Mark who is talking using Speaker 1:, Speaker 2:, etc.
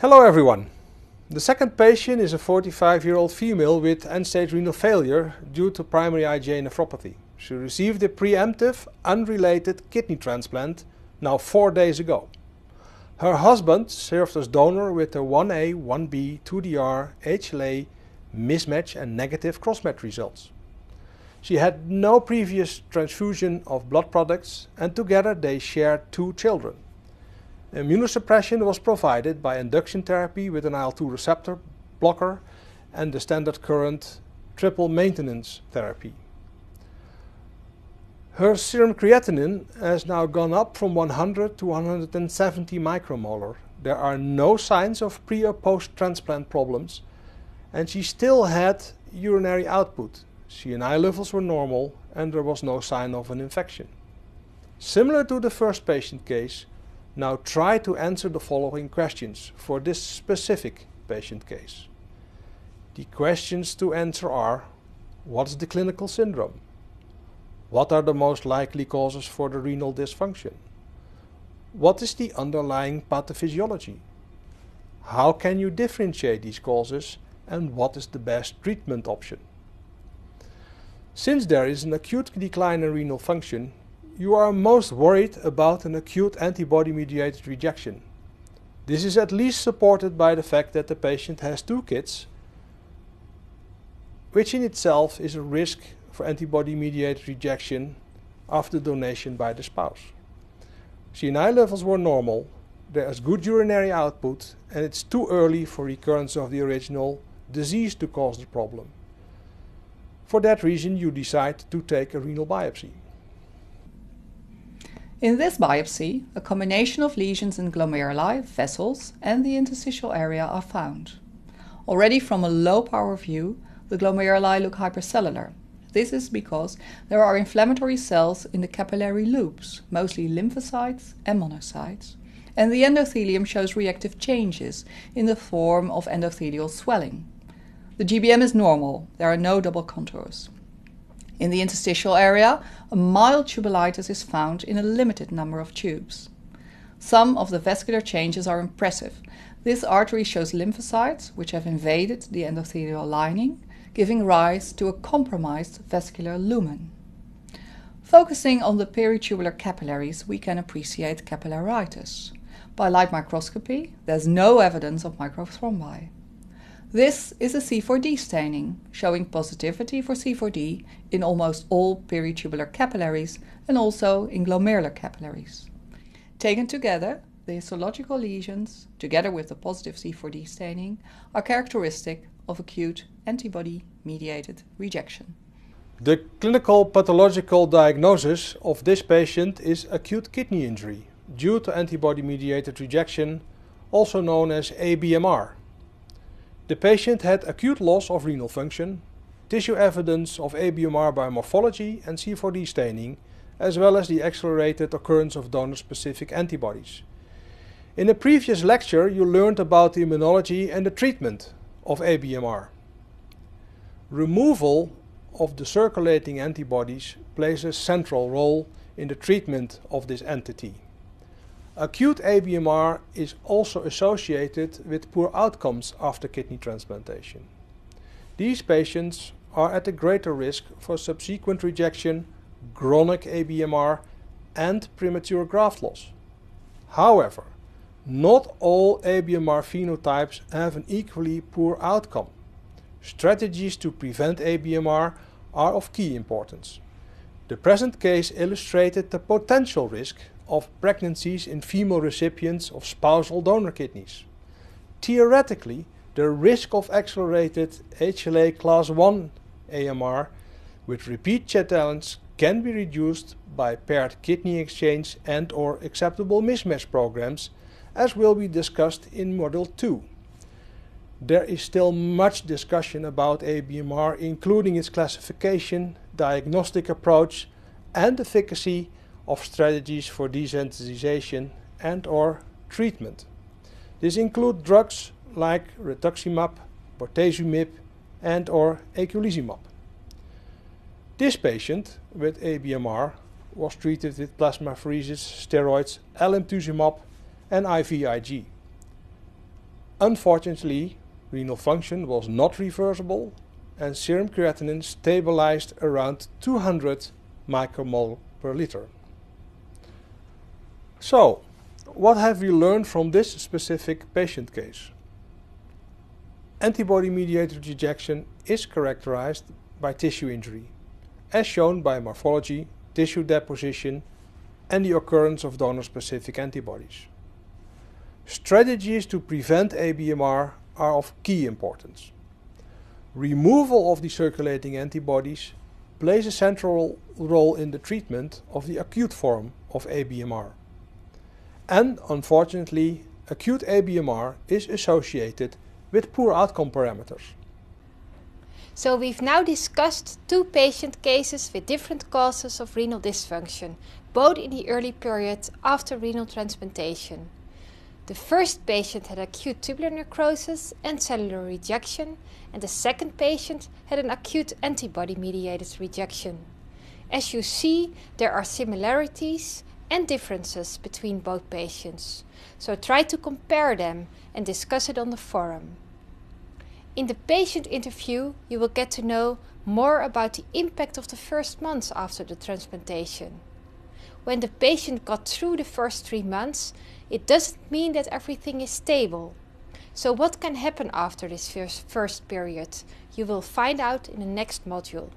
Speaker 1: Hello everyone. The second patient is a 45-year-old female with end-stage renal failure due to primary IgA nephropathy. She received a preemptive, unrelated kidney transplant now four days ago. Her husband served as donor with a 1A, 1B, 2DR, HLA mismatch and negative crossmatch results. She had no previous transfusion of blood products and together they shared two children. Immunosuppression was provided by induction therapy with an IL-2 receptor blocker and the standard current triple maintenance therapy. Her serum creatinine has now gone up from 100 to 170 micromolar. There are no signs of pre or post transplant problems, and she still had urinary output. CNI levels were normal, and there was no sign of an infection. Similar to the first patient case, now try to answer the following questions for this specific patient case. The questions to answer are What is the clinical syndrome? What are the most likely causes for the renal dysfunction? What is the underlying pathophysiology? How can you differentiate these causes and what is the best treatment option? Since there is an acute decline in renal function, you are most worried about an acute antibody-mediated rejection. This is at least supported by the fact that the patient has two kids, which in itself is a risk for antibody-mediated rejection after donation by the spouse. CNI levels were normal, there is good urinary output, and it's too early for recurrence of the original disease to cause the problem. For that reason, you decide to take a renal biopsy.
Speaker 2: In this biopsy, a combination of lesions in glomeruli, vessels, and the interstitial area are found. Already from a low power view, the glomeruli look hypercellular. This is because there are inflammatory cells in the capillary loops, mostly lymphocytes and monocytes, and the endothelium shows reactive changes in the form of endothelial swelling. The GBM is normal, there are no double contours. In the interstitial area, a mild tubulitis is found in a limited number of tubes. Some of the vascular changes are impressive. This artery shows lymphocytes which have invaded the endothelial lining, giving rise to a compromised vascular lumen. Focusing on the peritubular capillaries, we can appreciate capillaritis. By light microscopy, there's no evidence of microthrombi. This is a C4D staining, showing positivity for C4D in almost all peritubular capillaries and also in glomerular capillaries. Taken together, the histological lesions, together with the positive C4D staining, are characteristic of acute antibody-mediated rejection.
Speaker 1: The clinical pathological diagnosis of this patient is acute kidney injury due to antibody-mediated rejection, also known as ABMR. The patient had acute loss of renal function, tissue evidence of ABMR by morphology and C4D staining, as well as the accelerated occurrence of donor-specific antibodies. In a previous lecture you learned about the immunology and the treatment of ABMR. Removal of the circulating antibodies plays a central role in the treatment of this entity. Acute ABMR is also associated with poor outcomes after kidney transplantation. These patients are at a greater risk for subsequent rejection, chronic ABMR, and premature graft loss. However, not all ABMR phenotypes have an equally poor outcome. Strategies to prevent ABMR are of key importance. The present case illustrated the potential risk of pregnancies in female recipients of spousal donor kidneys. Theoretically, the risk of accelerated HLA class 1 AMR with repeat challenge can be reduced by paired kidney exchange and or acceptable mismatch programs as will be discussed in Module 2. There is still much discussion about ABMR including its classification, diagnostic approach and efficacy of strategies for desensitization and or treatment. This include drugs like rituximab, bortezomib and or eculizumab. This patient with ABMR was treated with plasmapheresis, steroids, alemtuzumab and IVIG. Unfortunately, renal function was not reversible and serum creatinine stabilized around 200 micromole per liter. So, what have we learned from this specific patient case? Antibody mediated rejection is characterized by tissue injury, as shown by morphology, tissue deposition, and the occurrence of donor specific antibodies. Strategies to prevent ABMR are of key importance. Removal of the circulating antibodies plays a central role in the treatment of the acute form of ABMR. And unfortunately, acute ABMR is associated with poor outcome parameters.
Speaker 3: So we've now discussed two patient cases with different causes of renal dysfunction, both in the early period after renal transplantation. The first patient had acute tubular necrosis and cellular rejection, and the second patient had an acute antibody mediated rejection. As you see, there are similarities and differences between both patients, so try to compare them and discuss it on the forum. In the patient interview, you will get to know more about the impact of the first months after the transplantation. When the patient got through the first three months, it doesn't mean that everything is stable. So, what can happen after this first, period? You will find out in the next module.